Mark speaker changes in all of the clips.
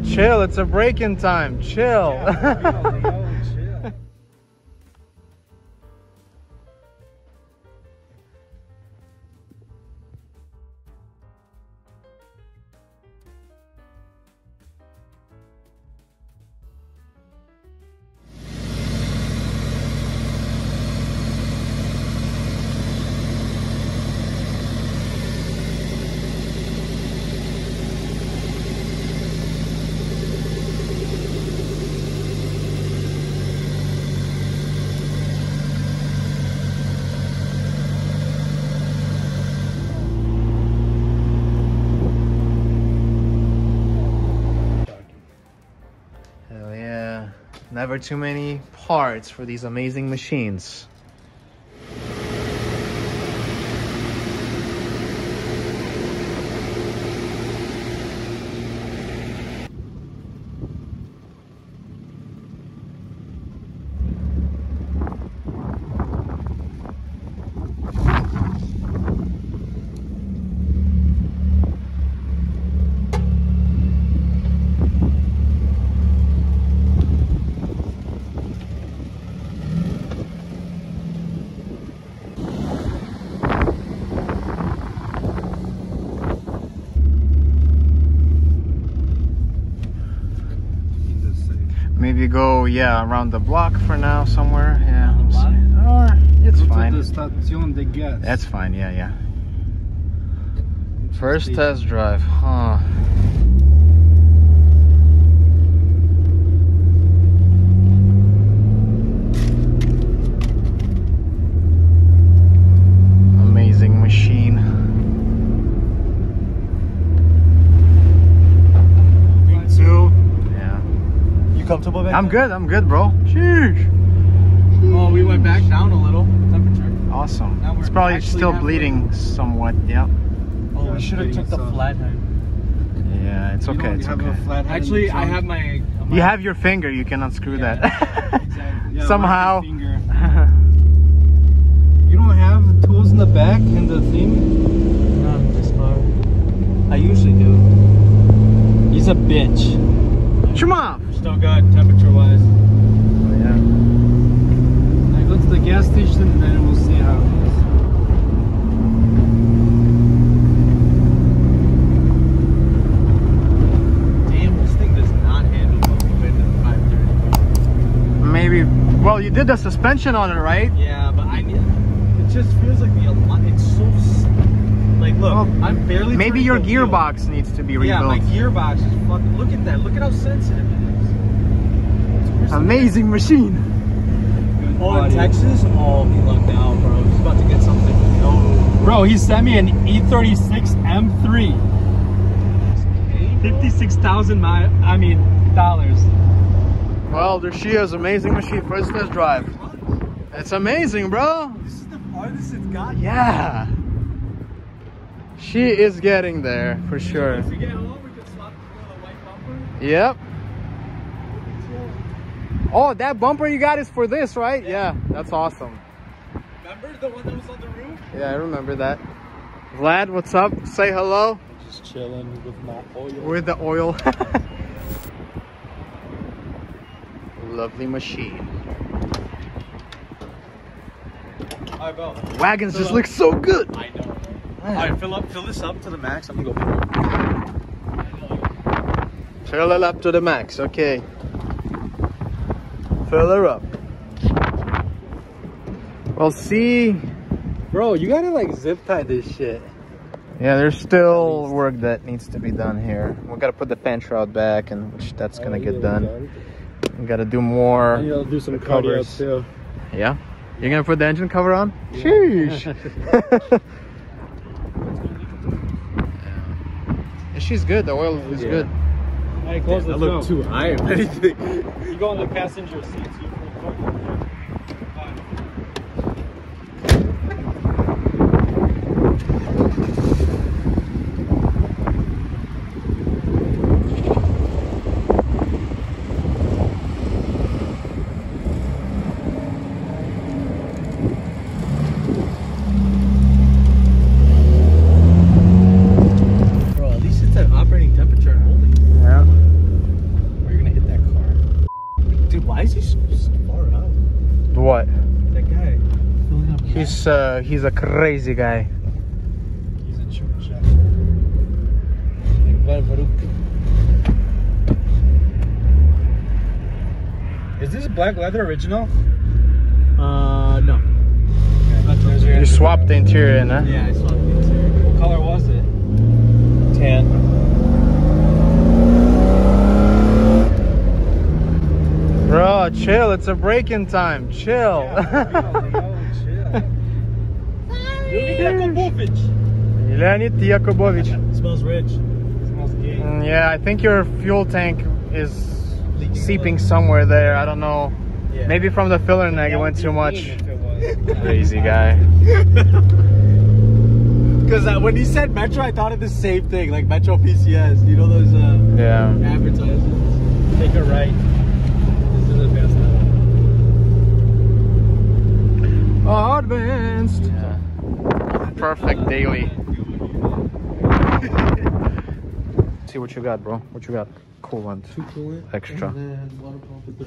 Speaker 1: Chill. It's a break-in time. Chill. Never too many parts for these amazing machines. Go, yeah, around the block for now somewhere. Yeah. Or uh, it's
Speaker 2: Go to
Speaker 1: fine.
Speaker 2: the station de gas.
Speaker 1: That's fine, yeah, yeah. First test drive, huh? Amazing machine.
Speaker 2: Me too.
Speaker 1: Yeah.
Speaker 2: You comfortable back
Speaker 1: I'm good, I'm good, bro. Sheesh.
Speaker 2: Oh, we went back down a little temperature.
Speaker 1: Awesome. It's probably
Speaker 2: actually
Speaker 1: still
Speaker 2: halfway.
Speaker 1: bleeding somewhat, yeah.
Speaker 2: Oh,
Speaker 3: Yeah,
Speaker 2: we should have took the
Speaker 3: some.
Speaker 2: flathead.
Speaker 1: Yeah, it's
Speaker 3: You
Speaker 1: okay, it's
Speaker 3: have a
Speaker 1: okay.
Speaker 3: flathead
Speaker 2: Actually, I have my. Uh, my
Speaker 1: You have your finger, you can unscrew
Speaker 2: Yeah,
Speaker 1: that.
Speaker 2: exactly.
Speaker 3: Yeah,
Speaker 1: Somehow.
Speaker 3: finger. You don't have tools in the back and the thing?
Speaker 2: Not this far. I usually do.
Speaker 3: He's a bitch.
Speaker 1: Come on!
Speaker 2: Still good temperature wise.
Speaker 1: Yeah.
Speaker 3: I go to the gas station and then we'll see how it is.
Speaker 2: Damn, this thing does not handle what we went at 530.
Speaker 1: Maybe, well, you did the suspension on it, right?
Speaker 2: Yeah, but I need. It just feels like the alarm. It's so. s- Like, look,
Speaker 1: Well,
Speaker 2: I'm barely.
Speaker 1: Maybe your
Speaker 2: the wheel.
Speaker 1: gearbox needs to be rebuilt.
Speaker 2: Yeah,
Speaker 1: rebuilt.
Speaker 2: my gearbox is fucking. Look at that. Look at how sensitive it is.
Speaker 1: Amazing machine.
Speaker 3: Good
Speaker 2: Oh, in. Texas? Oh, he lucked out, bro. He's about to get something. No.
Speaker 3: Bro, he sent me an E E36 M3. 56,000 mi I mean, dollars.
Speaker 1: Well, there she is. Amazing machine. First test drive. It's amazing, bro.
Speaker 2: This is the farthest it's got.
Speaker 1: Yeah. She is getting there for sure.
Speaker 2: If we get home, we can swap the white bumper.
Speaker 1: Yep. Oh, that bumper you got is for this, right? Yeah, that's awesome.
Speaker 2: Remember the one that was on the roof?
Speaker 1: Yeah, I remember that. Vlad, what's up? Say hello
Speaker 3: Just chilling with my oil.
Speaker 1: with the oil. Lovely machine.
Speaker 2: Alright, bro.
Speaker 1: Wagons
Speaker 2: Fill
Speaker 1: just
Speaker 2: up.
Speaker 1: look so good.
Speaker 2: I know. Alright, fill up, fill this up to the max. I'm gonna go.
Speaker 1: Fill it up to the max, okay. Fill her up. Well, see,
Speaker 3: Bro, you gotta like zip tie this shit.
Speaker 1: yeah, there's still work that needs to be done here. We gotta put the fan shroud back, and which that's gonna oh, get done. We gotta do more.
Speaker 3: And you'll do some
Speaker 1: covers.
Speaker 3: too.
Speaker 1: Yeah, you're gonna put the engine cover on.
Speaker 3: Yeah.
Speaker 1: Sheesh. Yeah, she's good. The oil is
Speaker 3: Yeah.
Speaker 1: good.
Speaker 3: Hey, close
Speaker 2: I
Speaker 3: the
Speaker 2: look too high if anything.
Speaker 3: You go in the passenger seat. So you can
Speaker 2: Bro, at least it's at operating temperature Why is
Speaker 1: he so far out? What? That guy. He's uh, he's a crazy guy.
Speaker 3: He's a chump. Is this black leather original?
Speaker 2: Uh, no.
Speaker 3: Okay,
Speaker 1: you swapped the interior, in, huh?
Speaker 2: Yeah, I swapped the interior.
Speaker 3: What color was it?
Speaker 2: Tan.
Speaker 1: Bro, chill. It's a break-in time. Chill. Leonid Yakubovich.
Speaker 2: Smells rich.
Speaker 3: Smells gay.
Speaker 1: Mm, Yeah, I think your fuel tank is
Speaker 2: Leaking
Speaker 1: seeping
Speaker 2: little.
Speaker 1: somewhere there. I don't know.
Speaker 2: Yeah.
Speaker 1: Maybe from the filler neck it went too much.
Speaker 3: If it was.
Speaker 1: Crazy guy.
Speaker 2: Because uh, when he said Metro, I thought of the same thing, like Metro PCS. You know those uh,
Speaker 1: Yeah.
Speaker 2: advertisements?
Speaker 3: Take a right. This is the best now.
Speaker 1: Advanced. Yeah. Perfect daily. See what you got, bro. What you got? Coolant.
Speaker 2: Two coolant.
Speaker 1: Extra.
Speaker 2: And then water pump with the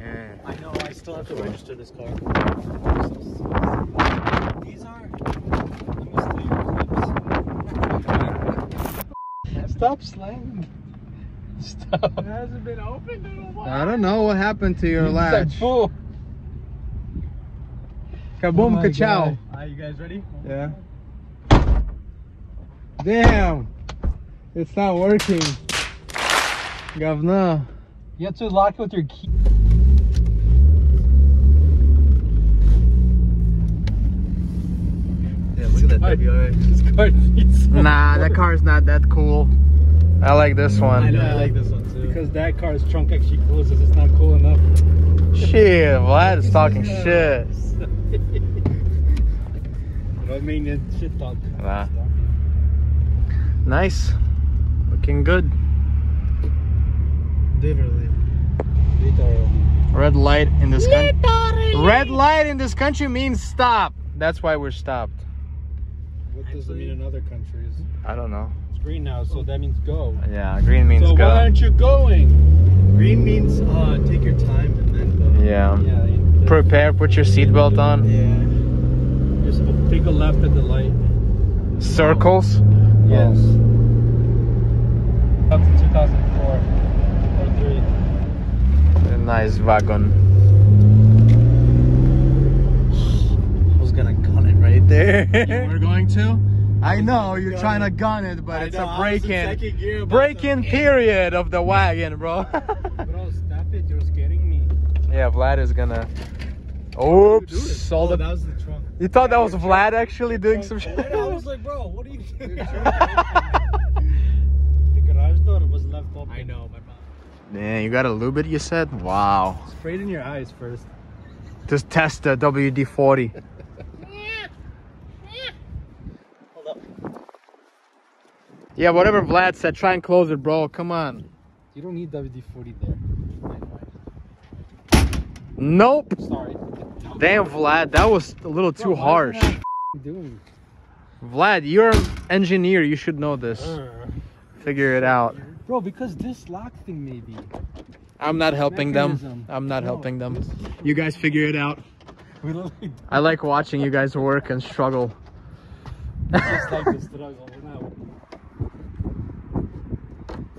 Speaker 1: Yeah.
Speaker 2: I know, I still have to register this car. These are.
Speaker 3: Stop slamming. Stop.
Speaker 2: It hasn't been opened in a while.
Speaker 1: I don't know what happened to your
Speaker 3: It's like,
Speaker 1: latch.
Speaker 3: "Fool."
Speaker 1: Kaboom,
Speaker 3: Oh my
Speaker 1: ka-chow.
Speaker 3: God.
Speaker 2: Are you guys ready?
Speaker 1: Yeah. Damn. It's not working. Governor.
Speaker 3: You have to lock it with your key.
Speaker 2: Yeah, look at that WRX.
Speaker 3: Car needs some
Speaker 1: Nah, that
Speaker 3: work.
Speaker 1: car's not that cool. I like this
Speaker 2: I
Speaker 1: one.
Speaker 2: know, I like this one too.
Speaker 3: Because that car's trunk actually closes. It's not cool enough.
Speaker 1: Shit, Vlad is talking
Speaker 3: Yeah.
Speaker 1: shit.
Speaker 3: I mean, it's shit talk.
Speaker 1: Nah. Nice. Looking good.
Speaker 2: Literally. Literally.
Speaker 1: Red light in this country. Red light in this country means stop. That's why we're stopped.
Speaker 3: What does it mean in other countries?
Speaker 1: I don't know.
Speaker 3: It's green now, so that means go.
Speaker 1: Yeah, green means
Speaker 3: so
Speaker 1: go.
Speaker 3: why aren't you going?
Speaker 2: Green means uh, take your time and then go.
Speaker 1: Yeah.
Speaker 3: Yeah. you-
Speaker 1: Prepare, put your seatbelt on.
Speaker 2: Yeah.
Speaker 3: Just take a left at the light.
Speaker 1: Circles.
Speaker 3: Yes. Up to 2004 or 3.
Speaker 1: A nice wagon.
Speaker 2: I was gonna gun it.
Speaker 1: We're going to? I know, you're trying to gun it, but
Speaker 2: I
Speaker 1: it's
Speaker 2: know,
Speaker 1: a
Speaker 2: I was
Speaker 1: break-in.
Speaker 2: second gear about
Speaker 1: Break-in period of the wagon, bro.
Speaker 3: Bro, stop it. You're scaring me.
Speaker 1: yeah, Vlad is gonna...
Speaker 2: Dude,
Speaker 1: Oops. All
Speaker 2: oh,
Speaker 1: the...
Speaker 2: that was the trunk.
Speaker 1: You thought that was Vlad actually doing some shit?
Speaker 2: I was like, bro, what are you doing?
Speaker 3: The garage door was left open.
Speaker 2: I know, my mom.
Speaker 1: Yeah, you gotta lube it, you said? Wow.
Speaker 3: Spray it in your eyes first.
Speaker 1: Just test the WD-40.
Speaker 2: Hold up.
Speaker 1: Yeah, whatever Vlad said, try and close it, bro. Come on.
Speaker 3: You don't need WD-40 there.
Speaker 1: Nope.
Speaker 3: Sorry.
Speaker 1: Damn, Vlad, that was a little too
Speaker 3: Bro,
Speaker 1: harsh.
Speaker 3: doing?
Speaker 1: Vlad, you're an engineer. You should know this. Uh. Figure it out.
Speaker 3: Bro, because this lock thing maybe.
Speaker 1: I'm not helping them. I'm not
Speaker 3: No,
Speaker 1: helping them. You guys figure it out. I like watching you guys work and struggle.
Speaker 3: just like the struggle. We're not.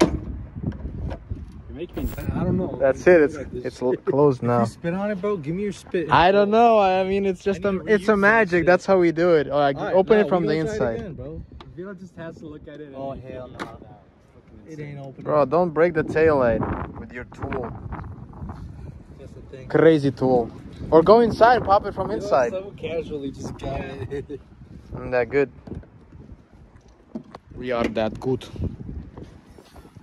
Speaker 3: You make me. I don't know.
Speaker 1: That's it. It's it's closed now.
Speaker 2: you spit on it, bro, give me your spit.
Speaker 1: I don't know. I mean, it's just a it's a
Speaker 2: reuse that
Speaker 1: magic. That's how we do it. Oh, like,
Speaker 2: Alright,
Speaker 1: open
Speaker 2: no,
Speaker 1: it from the
Speaker 2: gonna try it
Speaker 1: inside,
Speaker 2: again, bro.
Speaker 3: Vila just has to look at it.
Speaker 2: Oh, hell no.
Speaker 3: it
Speaker 2: It ain't open.
Speaker 1: bro. Don't break the tail light with your tool.
Speaker 2: That's the thing.
Speaker 1: Crazy tool. Or go inside, pop it from
Speaker 3: You know,
Speaker 1: inside.
Speaker 3: So casually just got it.
Speaker 1: I'm that good. We are that good.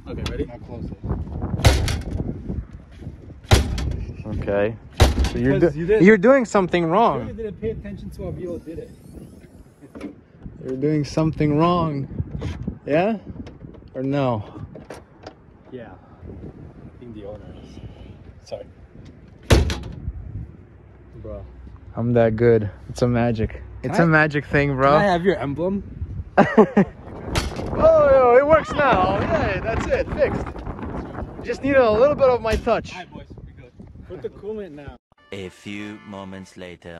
Speaker 2: Okay, ready?
Speaker 3: Now close it.
Speaker 1: Okay. So you're do-
Speaker 3: you
Speaker 1: you're doing something wrong.
Speaker 3: really didn't pay attention to how Vila did it.
Speaker 1: You're doing something wrong. Yeah? Or no?
Speaker 3: Yeah. I think the owner is. Sorry. Bro.
Speaker 1: I'm that good. It's a magic. It's a
Speaker 3: I-
Speaker 1: magic thing, bro.
Speaker 3: Can I have your emblem?
Speaker 1: oh, it works now. Yeah, that's it. Fixed. Just needed a little bit of my touch.
Speaker 3: Alright, boys. Put the coolant now.
Speaker 4: A few moments later.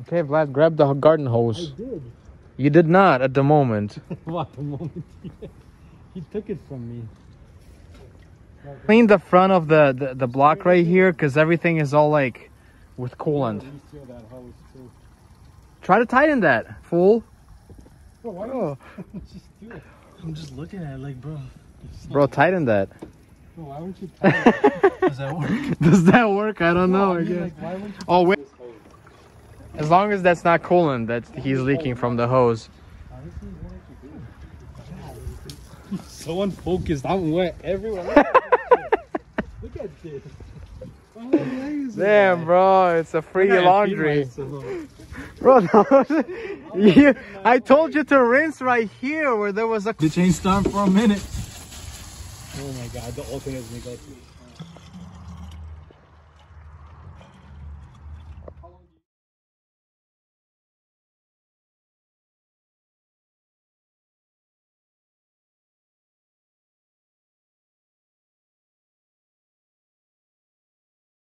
Speaker 1: Okay, Vlad, grab the garden hose.
Speaker 3: did.
Speaker 1: You did not at the moment.
Speaker 3: What the moment. he took it from me.
Speaker 1: Clean the front of the, the, the block right here because everything is all like with coolant.
Speaker 3: You steal that hose too.
Speaker 1: Try to tighten that, fool.
Speaker 3: Bro, why
Speaker 1: Oh,
Speaker 3: don't you just do it? I'm just looking at it like, bro.
Speaker 1: bro, tighten that.
Speaker 3: Why wouldn't you? Does that work?
Speaker 1: Does that work? I don't know.
Speaker 3: No, I
Speaker 1: guess.
Speaker 3: like, why you
Speaker 1: Oh, wait. As long as that's not coolant that he's leaking from the hose.
Speaker 3: Honestly, what would you do? So unfocused. I'm wet everywhere. Look at this. My whole leg is
Speaker 1: Damn, bro, it's a free
Speaker 3: I gotta pee
Speaker 1: laundry. Bro, no, you, I told you to rinse right here where there was a.
Speaker 3: The chain started for a minute. Oh my god, the alternates make us.